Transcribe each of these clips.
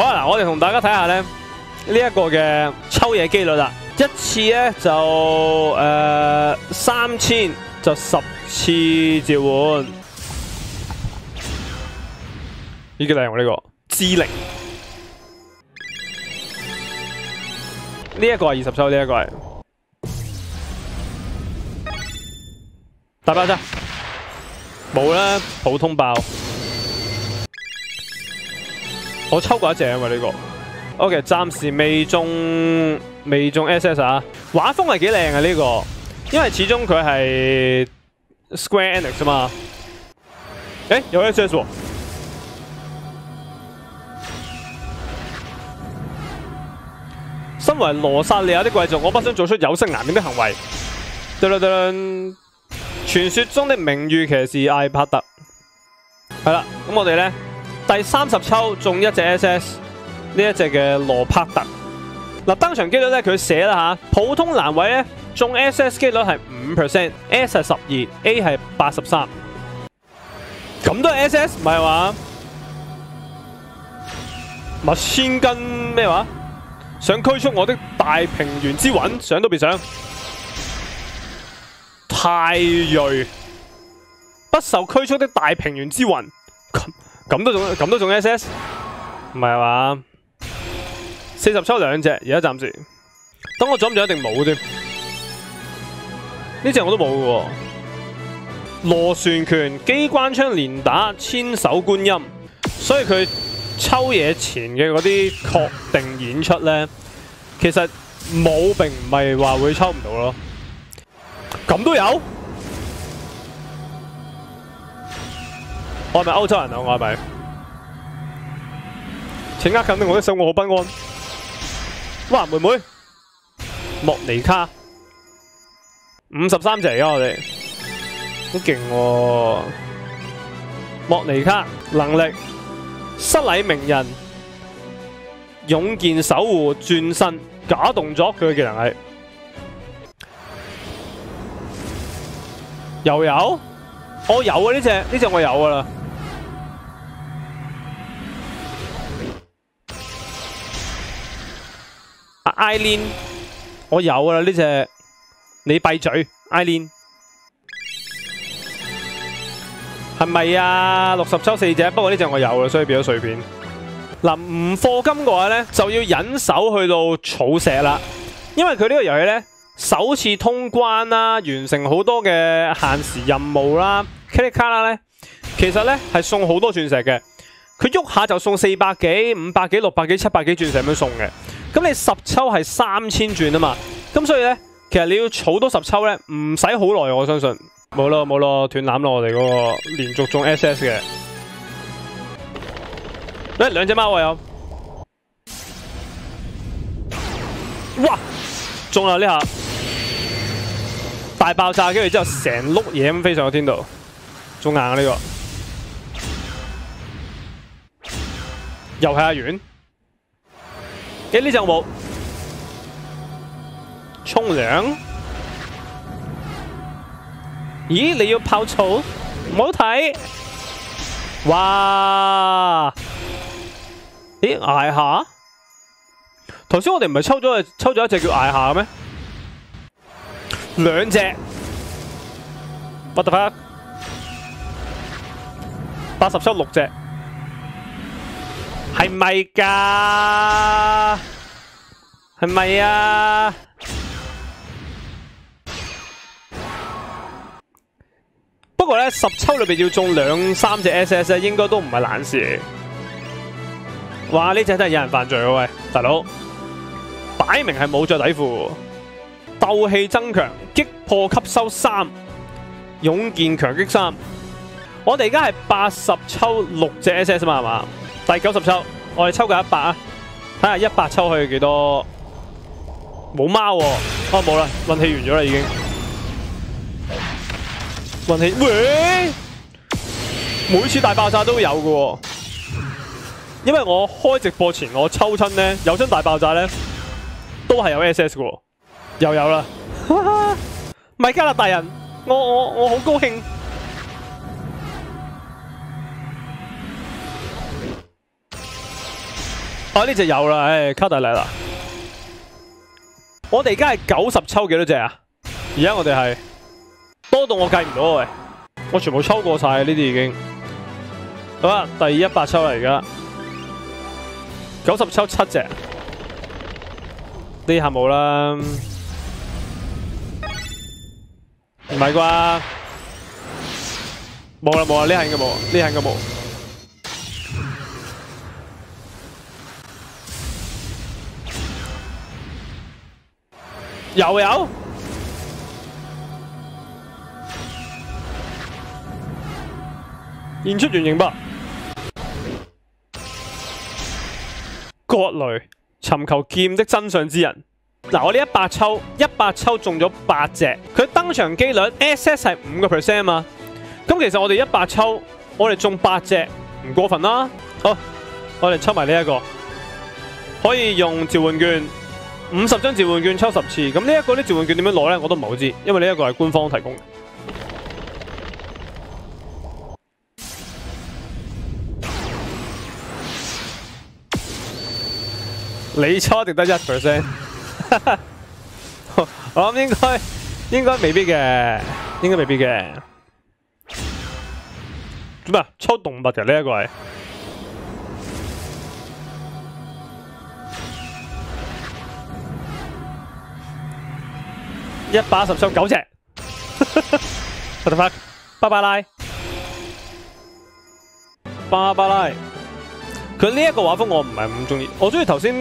好啦，嗱，我哋同大家睇下咧呢一個嘅抽嘢機率啦，一次咧就誒三千就十次召喚，呢幾靚喎呢個智靈，呢一個係二十抽，呢一個係大爆炸，冇啦，普通爆。我抽過一隻啊嘛呢個，OK，暫時未中未中 SS 啊，畫風係幾靚啊呢個，因為始終佢係 Square Enix 啊嘛。誒有 SS 喎，身為羅薩利亞的貴族，我不想做出有色顏面的行為。噔噔噔，傳說中的名譽騎士艾帕特，係啦，咁我哋咧。第三十抽中一隻 SS 呢一隻嘅羅柏特嗱，登場機率咧佢寫啦吓，普通欄位咧中 SS 機率係五 percent，S 係十二，A 係八十三，咁都係 SS 唔係話？麥千根咩話？想驅促我的大平原之魂，想都別想。太銳不受驅促的大平原之魂。咁都仲，咁都仲 S S，唔係嘛？四十抽兩隻，而家暫時。等我中唔中一定冇添。呢隻我都冇嘅。螺旋拳機關槍連打千手觀音，所以佢抽嘢前嘅嗰啲確定演出咧，其實冇並唔係話會抽唔到咯。咁都有？我係咪歐洲人啊？我係咪？請呃肯定我的手，我好不安。哇，妹妹，莫尼卡，五十三隻啊！我哋好勁喎。莫尼卡能力，失禮名人，勇健守護，轉身假動作，佢嘅技能係又有，我有啊！呢隻呢隻我有噶啦。艾蓮，我有啊呢隻，你閉嘴，艾蓮係咪啊？六十抽四隻，不過呢隻我有啦，所以变咗碎片。嗱，唔課金嘅話咧，就要忍手去到儲石啦，因為佢呢個遊戲咧，首次通關啦，完成好多嘅限時任務啦，卡里卡啦咧，其實咧係送好多鑽石嘅，佢喐下就送四百幾、五百幾、六百幾、七百幾鑽石咁樣送嘅。咁你十抽係三千轉啊嘛，咁所以咧，其實你要儲多十抽咧，唔使好耐，我相信。冇咯冇咯，斷纜咯，我哋嗰個連續中 S S 嘅。誒，兩隻貓我有。哇，中啦呢下，大爆炸，跟住之後成碌嘢咁飞上個天度，中硬啊呢個。又係阿遠。誒，呢隻有冇沖涼？咦，你要泡澡？唔好睇！哇！咦，艾下？頭先我哋唔係抽咗抽咗一隻叫艾下嘅咩？兩隻，what the fuck？八十抽六隻。係咪噶？係咪啊？不過咧，十抽裏邊要中兩三隻 SS 咧，應該都唔係難事。哇！呢隻真係有人犯罪啊！喂，大佬，擺明係冇着底褲。鬥氣增強，擊破吸收三，勇健強擊三。我哋而家係八十抽六隻 SS 嘛，係嘛？第九十抽，我哋抽夠一百啊！睇下一百抽去幾多？冇貓喎，哦冇啦，運氣完咗啦已經。運氣喂，每次大爆炸都有嘅，因為我開直播前我抽親咧，有張大爆炸咧，都係有 SS 嘅，又有啦。米加勒大人，我我我好高興。呢隻有啦，唉，卡大利啦。我哋而家係九十抽幾多隻啊？而家我哋係多到我計唔到喂，我全部抽過晒呢啲已經。好啦，第一百抽啦而家，九十抽七隻，呢下冇啦，唔係啩？冇啦冇啦，呢下應該冇，呢下應該冇。又有现出原形吧，割雷尋求劍的真相之人。嗱，我呢一百抽，一百抽中咗八隻，佢登場機率 SS 係五個 percent 嘛。咁其實我哋一百抽，我哋中八隻，唔過分啦。好，我哋抽埋呢一個，可以用召唤券。五十張召唤券抽十次，咁呢一個啲召唤券點樣攞咧？我都唔係好知，因為呢一個係官方提供。你抽定得一 percent，我諗應該應該未必嘅，應該未必嘅。做咩？抽動物嘅呢一個係？一百十抽九隻，我哋翻巴巴拉，巴巴拉。佢呢一個畫風我唔係咁中意，我中意頭先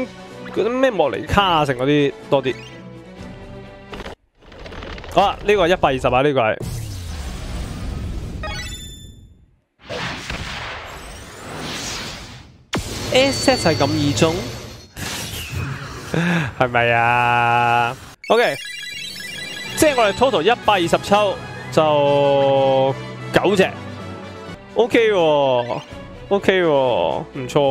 嗰啲咩莫尼卡啊，成嗰啲多啲。好啦，呢個係一百二十啊，呢個係。S S 係咁易中，係咪啊？OK。即系我哋 total 一百二十抽就九只，OK 喎，OK 喎，唔错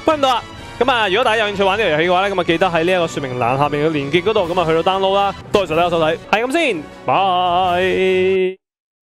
喎，分唔到啦。咁啊，如果大家有兴趣玩呢个游戏嘅话咧，咁啊记得喺呢一个说明栏下面嘅連結嗰度，咁啊去到 download 啦。多谢大家收睇，系咁先，拜。